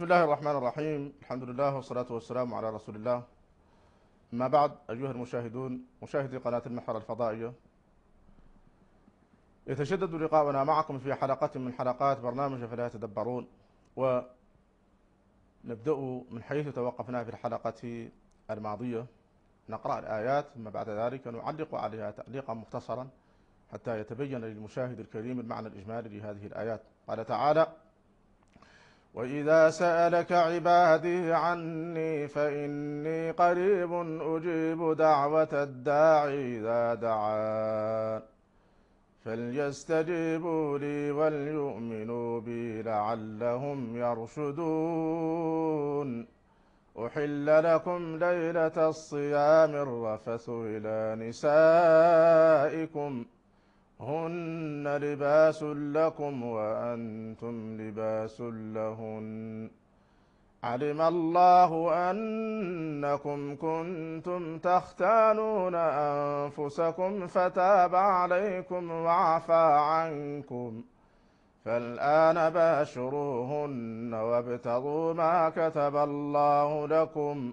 بسم الله الرحمن الرحيم. الحمد لله والصلاة والسلام على رسول الله. ما بعد أيها المشاهدون مشاهدي قناة المحور الفضائية. يتجدد لقاؤنا معكم في حلقة من حلقات برنامج فلا يتدبرون ونبدأ من حيث توقفنا في الحلقة الماضية. نقرأ الآيات ثم بعد ذلك نعلق عليها تعليقا مختصرا حتى يتبين للمشاهد الكريم المعنى الإجمالي لهذه الآيات. قال تعالى وإذا سألك عبادي عني فإني قريب أجيب دعوة الداعي إذا دعان. فليستجيبوا لي وليؤمنوا بي لعلهم يرشدون. أحل لكم ليلة الصيام الرفث إلى نسائكم. هن لباس لكم وأنتم لباس لهن. علم الله أنكم كنتم تختانون أنفسكم فتاب عليكم وعفى عنكم. فالآن باشروهن وابتغوا ما كتب الله لكم.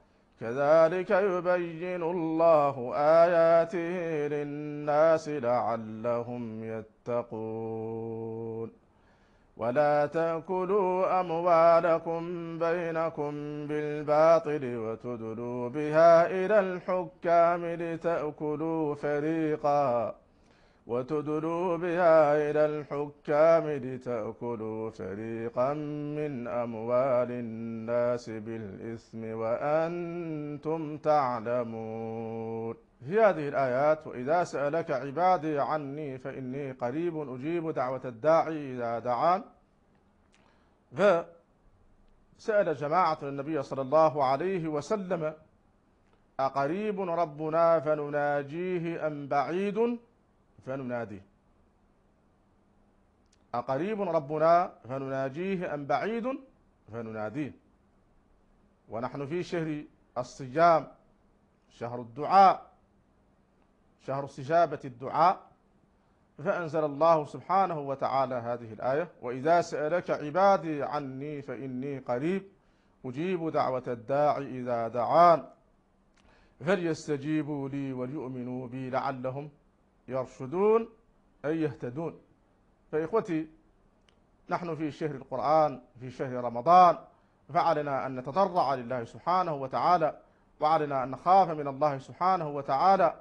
كذلك يبين الله آياته للناس لعلهم يتقون. ولا تأكلوا أموالكم بينكم بالباطل وتدلوا بها إلى الحكام لتأكلوا فريقا. وتدلوا بها إلى الحكام لتأكلوا فريقا من أموال الناس بالإثم وأنتم تعلمون. في هذه الآيات وإذا سألك عبادي عني فإني قريب أجيب دعوة الداعي إذا دعان. فسأل جماعة النبي صلى الله عليه وسلم أقريب ربنا فنناجيه أم بعيد؟ فنناديه أقريب ربنا فنناجيه أم بعيد فنناديه ونحن في شهر الصيام شهر الدعاء شهر استجابة الدعاء. فأنزل الله سبحانه وتعالى هذه الآية وإذا سألك عبادي عني فإني قريب أجيب دعوة الداعي إذا دعان. فليستجيبوا لي وليؤمنوا بي لعلهم يرشدون أي يهتدون. فإخوتي نحن في شهر القرآن في شهر رمضان فعلنا أن نتضرع لله سبحانه وتعالى وعلنا أن نخاف من الله سبحانه وتعالى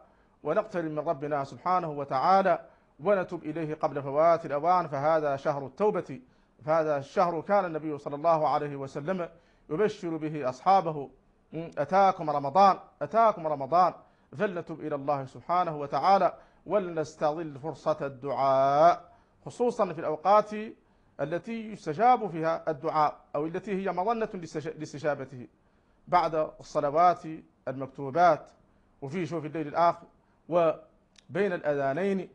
ونقترب من ربنا سبحانه وتعالى ونتوب إليه قبل فوات الأوان فهذا شهر التوبة فهذا الشهر كان النبي صلى الله عليه وسلم يبشر به أصحابه أتاكم رمضان أتاكم رمضان فلنتب إلى الله سبحانه وتعالى ولنستغل فرصة الدعاء خصوصا في الأوقات التي يستجاب فيها الدعاء أو التي هي مظنة لاستجابته. بعد الصلوات المكتوبات وفي شوف الليل الآخر وبين الأذانين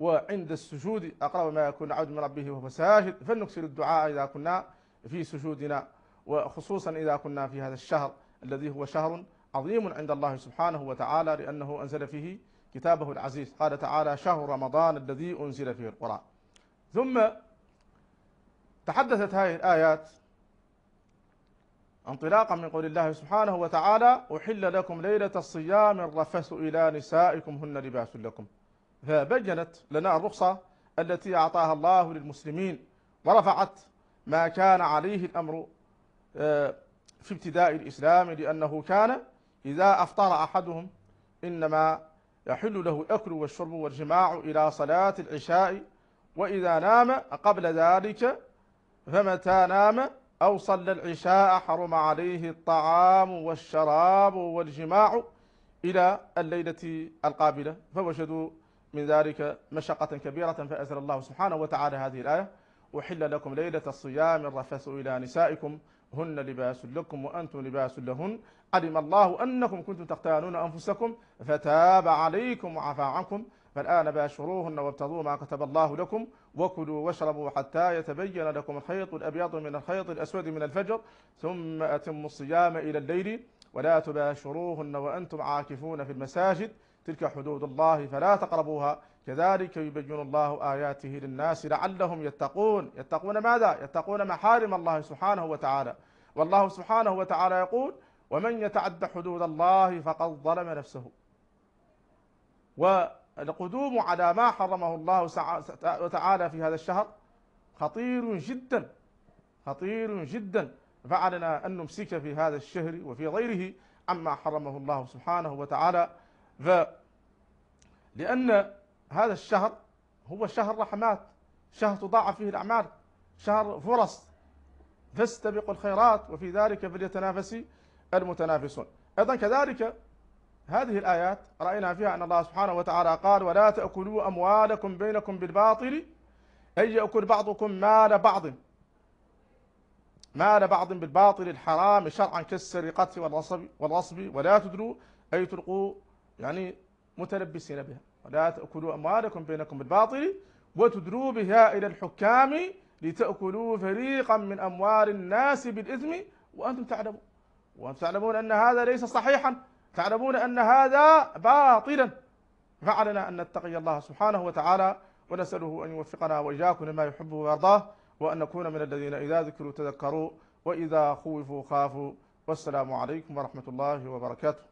وعند السجود أقرب ما يكون عبد من ربه وهو ساجد فلنكسر الدعاء إذا كنا في سجودنا وخصوصا إذا كنا في هذا الشهر الذي هو شهر عظيم عند الله سبحانه وتعالى لأنه أنزل فيه كتابه العزيز. قال تعالى شهر رمضان الذي أنزل فيه القرآن. ثم تحدثت هذه الآيات انطلاقا من قول الله سبحانه وتعالى أحل لكم ليلة الصيام الرفث إلى نسائكم هن لباس لكم. فبينت لنا الرخصة التي أعطاها الله للمسلمين ورفعت ما كان عليه الأمر في ابتداء الإسلام لأنه كان إذا أفطر أحدهم إنما يحل له الأكل والشرب والجماع إلى صلاة العشاء وإذا نام قبل ذلك فمتى نام أو صلى العشاء حرم عليه الطعام والشراب والجماع إلى الليلة القابلة. فوجدوا من ذلك مشقة كبيرة فأزل الله سبحانه وتعالى هذه الآية. وحل لكم ليلة الصيام الرفث إلى نسائكم هن لباس لكم وأنتم لباس لهن. علم الله أنكم كنتم تختانون أنفسكم فتاب عليكم وعفى عنكم. فالآن باشروهن وابتغوا ما كتب الله لكم وكلوا واشربوا حتى يتبين لكم الخيط الأبيض من الخيط الأسود من الفجر ثم أتموا الصيام إلى الليل. ولا تباشروهن وأنتم عاكفون في المساجد. تلك حدود الله فلا تقربوها. كذلك يبين الله آياته للناس لعلهم يتقون. يتقون ماذا؟ يتقون محارم الله سبحانه وتعالى. والله سبحانه وتعالى يقول ومن يتعد حدود الله فقد ظلم نفسه. والقدوم على ما حرمه الله تعالى في هذا الشهر خطير جدا. خطير جدا. فعلنا أن نمسك في هذا الشهر وفي غيره عما حرمه الله سبحانه وتعالى. ف لأن هذا الشهر هو شهر رحمات شهر تضاعف فيه الأعمال شهر فرص. فاستبقوا الخيرات وفي ذلك فليتنافس المتنافسون. أيضا كذلك هذه الآيات رأينا فيها أن الله سبحانه وتعالى قال ولا تأكلوا أموالكم بينكم بالباطل أي يأكل بعضكم مال بعض. مال بعض بالباطل الحرام شرعا كالسرقة والغصب, والغصب ولا تدروا أي تلقوا يعني متلبسين بها. ولا تأكلوا أموالكم بينكم بالباطل وتدروا بها إلى الحكام لتأكلوا فريقا من أموال الناس بالإثم وأنتم تعلمون. وأنتم تعلمون أن هذا ليس صحيحا. تعلمون أن هذا باطلا. فعلنا أن نتقي الله سبحانه وتعالى ونسأله أن يوفقنا وإياكم لما يحبه ويرضاه وأن نكون من الذين إذا ذكروا تذكروا وإذا خوفوا خافوا. والسلام عليكم ورحمة الله وبركاته.